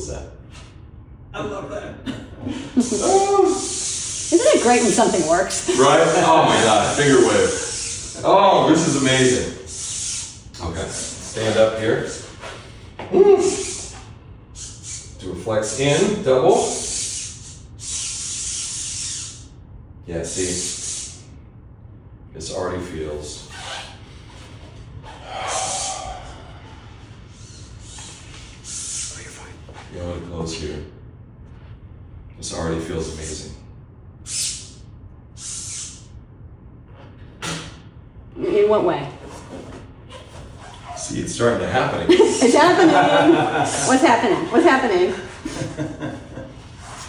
is that? I love that. Isn't it great when something works? Right? Oh my god, finger wave. Oh, this is amazing. Okay, stand up here. Do a flex in, double. Yeah, see, this already feels. You want to close here. This already feels amazing. In what way? See, it's starting to happen. It's happening. What's happening? What's happening?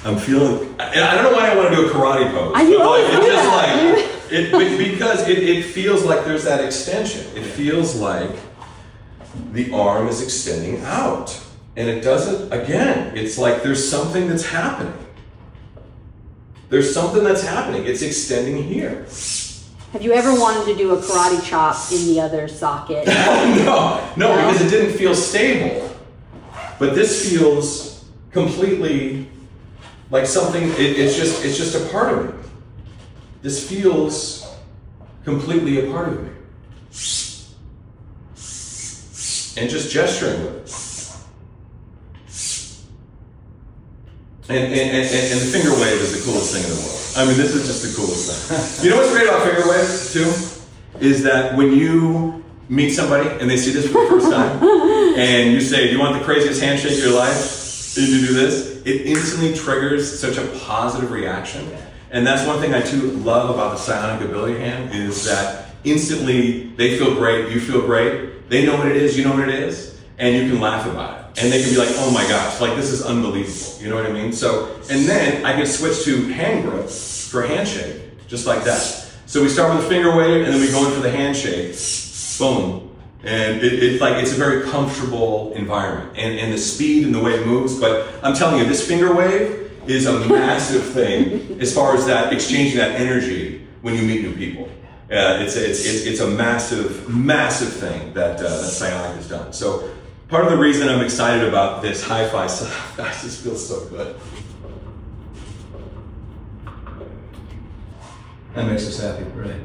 I'm feeling. And I don't know why I want to do a karate pose. I- you but, always like, do just that. like it because it, it feels like there's that extension. It feels like the arm is extending out, and it doesn't. Again, it's like there's something that's happening. There's something that's happening. It's extending here. Have you ever wanted to do a karate chop in the other socket? no, no, No? because it didn't feel stable. But this feels completely like something. It, it's just it's just a part of me. This feels completely a part of me. And just gesturing with it. And, and, and, and the finger wave is the coolest thing in the world. I mean, this is just the coolest thing. You know what's great about finger waves, too? Is that when you meet somebody and they see this for the first time, and you say, Do you want the craziest handshake of your life? Did you do this? It instantly triggers such a positive reaction. And that's one thing I too love about the Psyonic ability hand is that instantly they feel great, you feel great, they know what it is, you know what it is, and you can laugh about it. And they can be like, oh my gosh, like this is unbelievable. You know what I mean? So, and then I can switch to hand grip for handshake, just like that. So we start with a finger wave and then we go in for the handshake. Boom. And it, it's like, it's a very comfortable environment. And, and the speed and the way it moves. But I'm telling you, this finger wave is a massive thing as far as that exchanging that energy when you meet new people. Uh, it's, it's, it's, it's a massive, massive thing that, uh, that Psyonic has done. So part of the reason I'm excited about this hi-fi stuff, guys, this feels so good. That makes us happy, right?